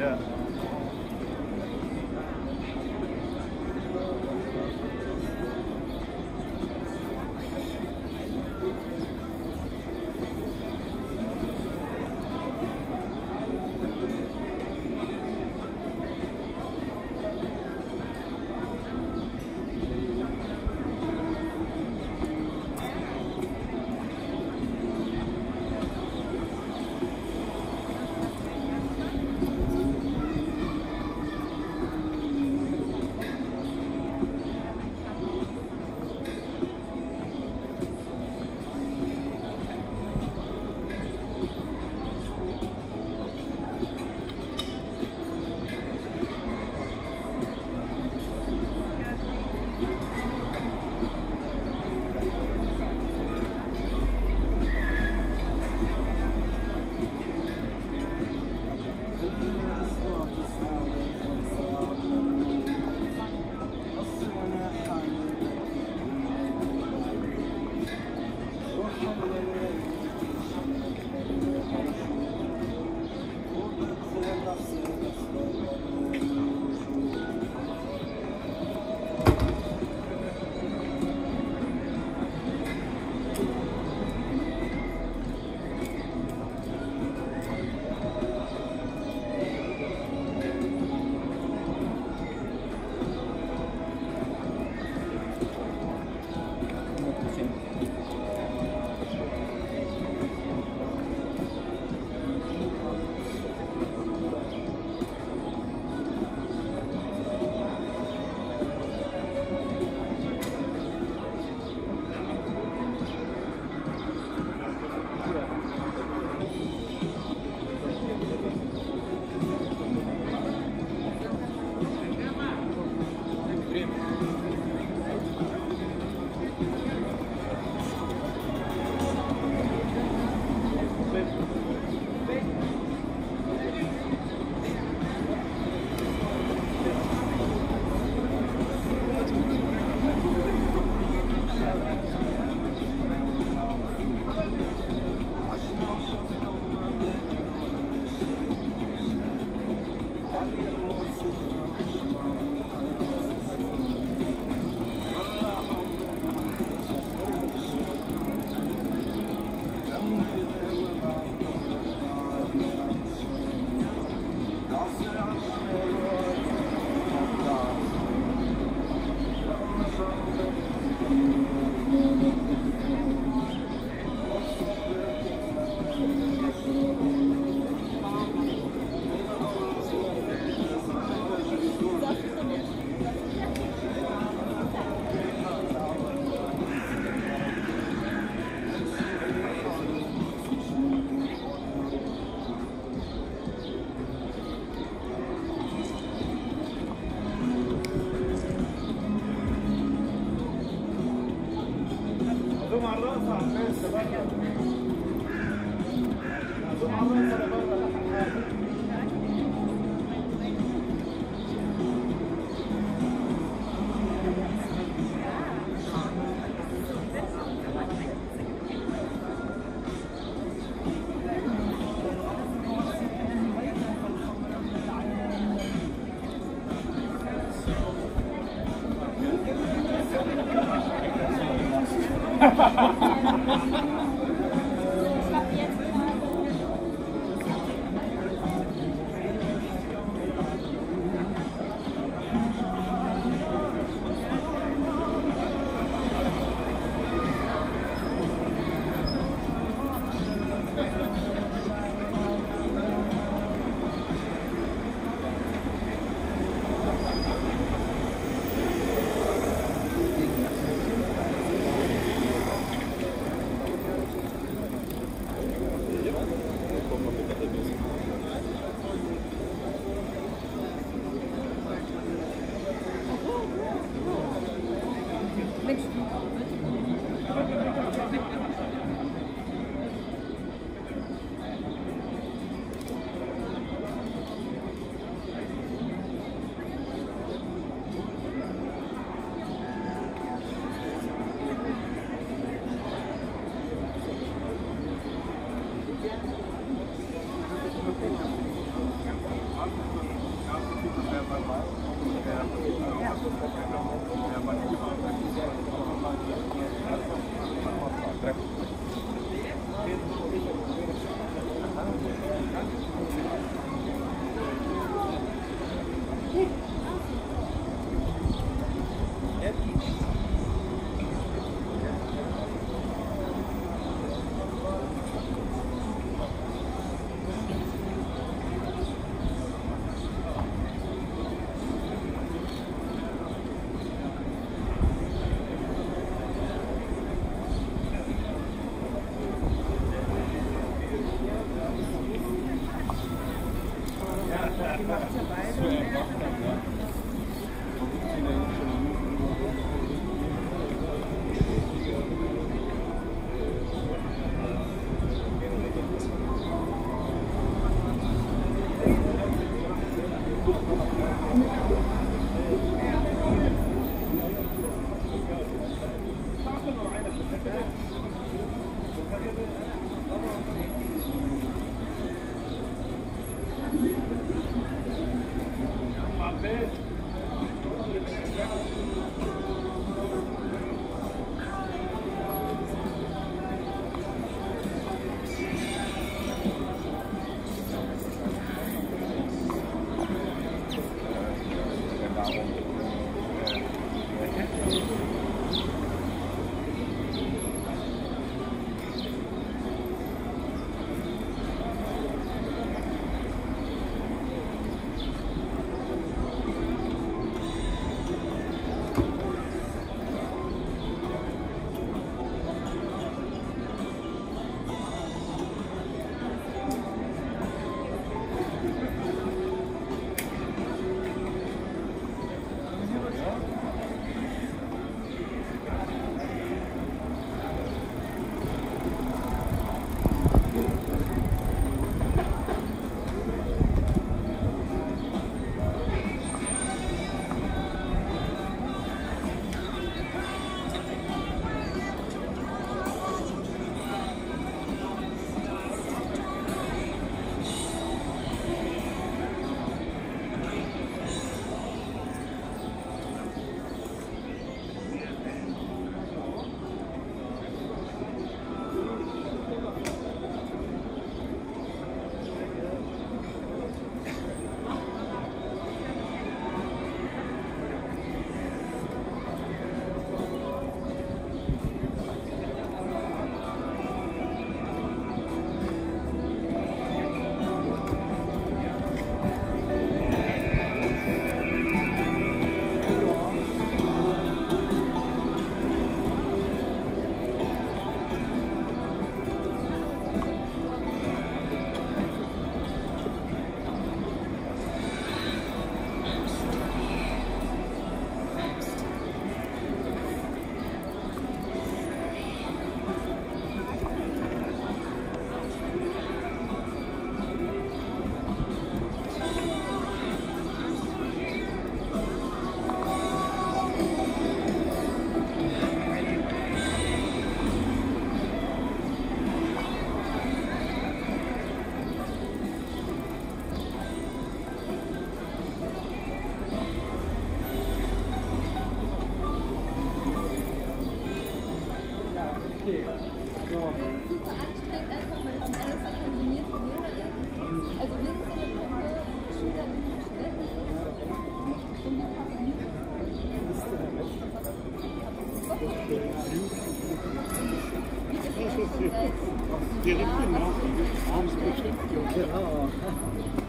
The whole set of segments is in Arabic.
Yeah. عزوم على على الناس بره عزوم على الرأس Direkt med maten. Han skulle släppa.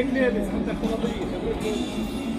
Direkt näher, jetzt kommt der Vorderbein.